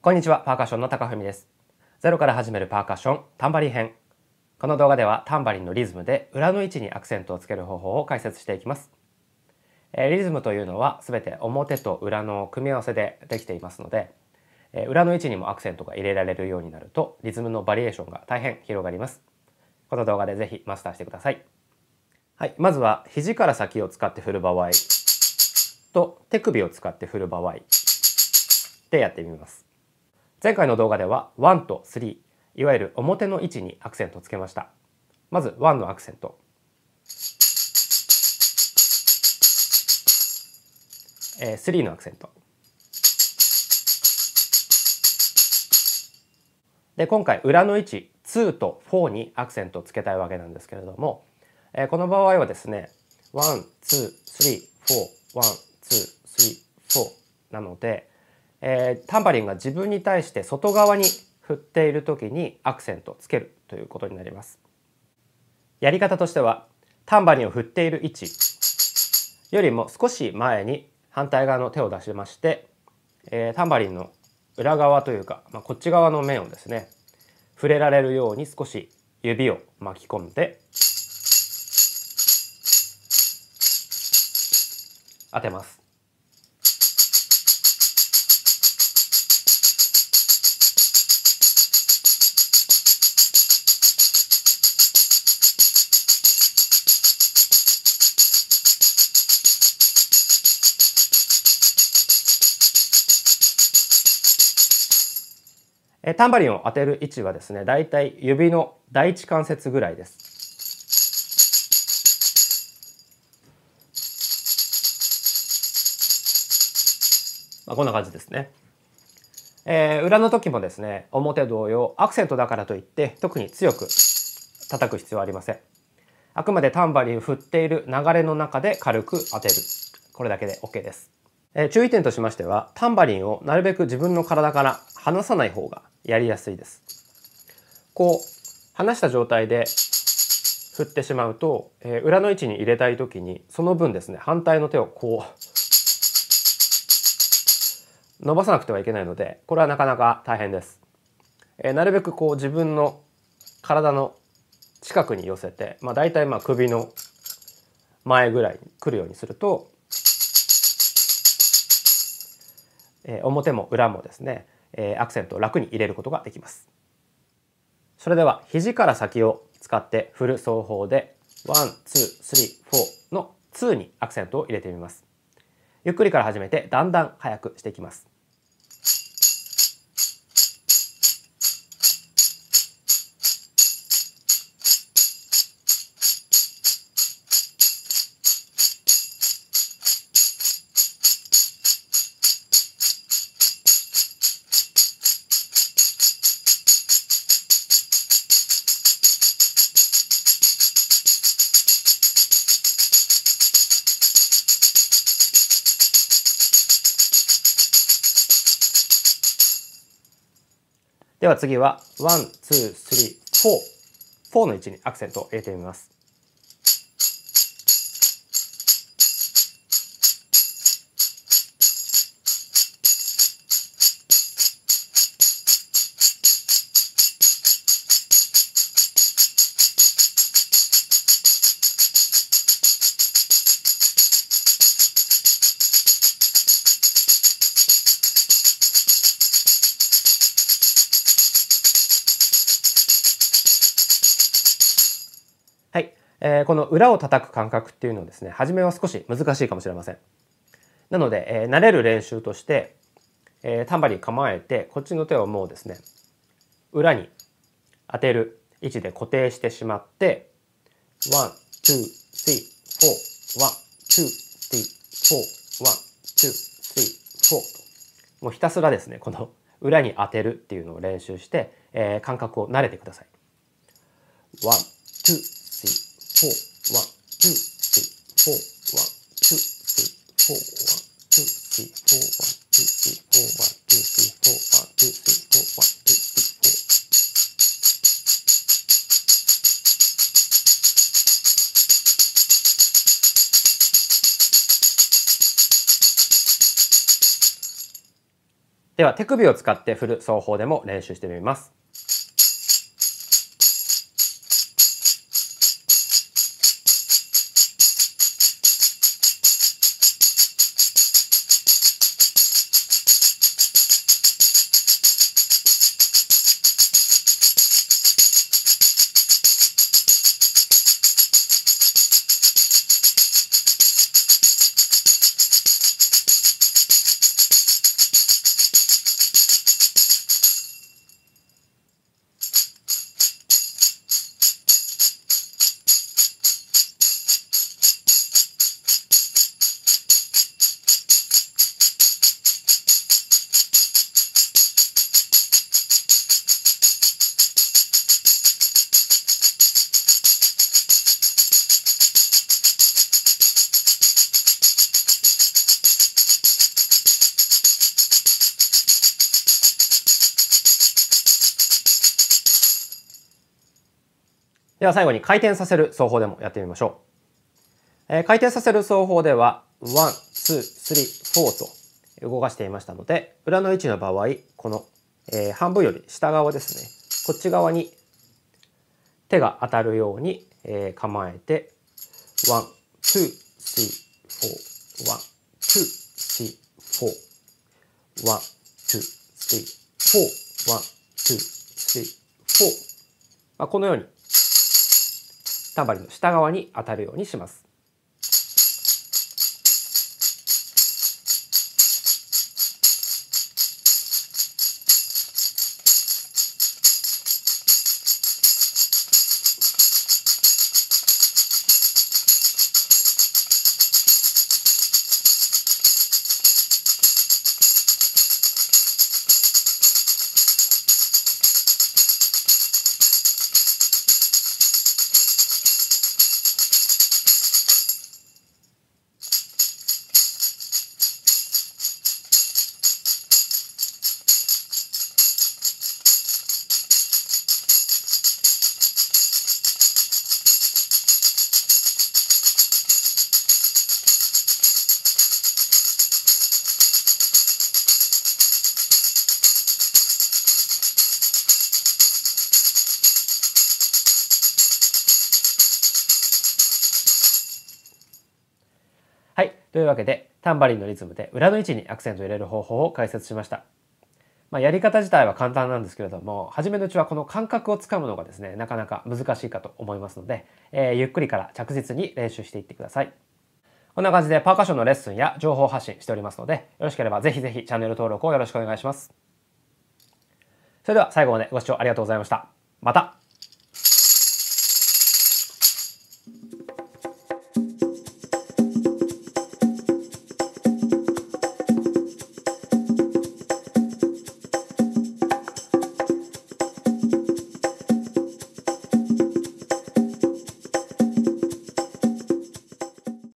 こんにちは、パーカッションの高文です。ゼロから始めるパーカッション、タンバリン編。この動画ではタンバリンのリズムで裏の位置にアクセントをつける方法を解説していきます。え、リズムというのは全て表と裏の組み合わせでできていますので、え、裏の位置にもアクセントが入れられるようになるとリズムのバリエーションが大変広がります。この動画でぜひマスターしてください。はい、まずは肘から先を使って振る場合と手首を使って振る場合でやってみます。前回の動画では1と3いわゆる表の位置にアクセントをつけました。まず1のアクセント。えー、3のアクセント。で今回裏の位置2と4にアクセントをつけたいわけなんですけれども、えー、この場合はですね1、2、3、4、1、2、3、4なので、えー、タンバリンが自分に対して外側に振っている時にアクセントをつけるということになります。やり方としてはタンバリンを振っている位置よりも少し前に反対側の手を出しまして、えー、タンバリンの裏側というか、まあ、こっち側の面をですね触れられるように少し指を巻き込んで当てます。タンバリンを当てる位置はですね、だいたい指の第一関節ぐらいです。まあ、こんな感じですね。えー、裏の時もですね、表同様、アクセントだからといって特に強く叩く必要はありません。あくまでタンバリン振っている流れの中で軽く当てる。これだけで OK です。えー、注意点としましては、タンバリンをなるべく自分の体から離さない方がやりやすいです。こう離した状態で振ってしまうと、えー、裏の位置に入れたい時にその分ですね反対の手をこう伸ばさなくてはいけないのでこれはなかなか大変です。えー、なるべくこう自分の体の近くに寄せて、まあ、大体まあ首の前ぐらいに来るようにすると、えー、表も裏もですねえアクセントを楽に入れることができます。それでは肘から先を使って振る奏法で1、2、3、4の2にアクセントを入れてみます。ゆっくりから始めてだんだん速くしていきます。では次は、1、2、3、4。4、の位置にアクセントを入れてみます。えー、この裏を叩く感覚っていうのをですね、初めは少し難しいかもしれません。なので、えー、慣れる練習として、えー、タンバリン構えて、こっちの手をもうですね、裏に当てる位置で固定してしまって、 one、two、three、four、one、two、three、four、one、two、three、four と。もうひたすらですね、この裏に当てるっていうのを練習して、えー、感覚を慣れてください。ワン、ツー、では手首を使って振る奏法でも練習してみます。では最後に回転させる奏法でもやってみましょう。えー、回転させる奏法では、1、2、3、4と動かしていましたので、裏の位置の場合、この、えー、半分より下側ですね。こっち側に手が当たるように、えー、構えて、1、2、3、4、1、2、3、4、1、2、3、4、1、2、3、4。まあ、このようにタンバリンの下側に当たるようにします。というわけで、タンバリンのリズムで裏の位置にアクセントを入れる方法を解説しました。まあ、やり方自体は簡単なんですけれども、初めのうちはこの感覚をつかむのがですね、なかなか難しいかと思いますので、えー、ゆっくりから着実に練習していってください。こんな感じでパーカッションのレッスンや情報発信しておりますので、よろしければぜひぜひチャンネル登録をよろしくお願いします。それでは最後までご視聴ありがとうございました。また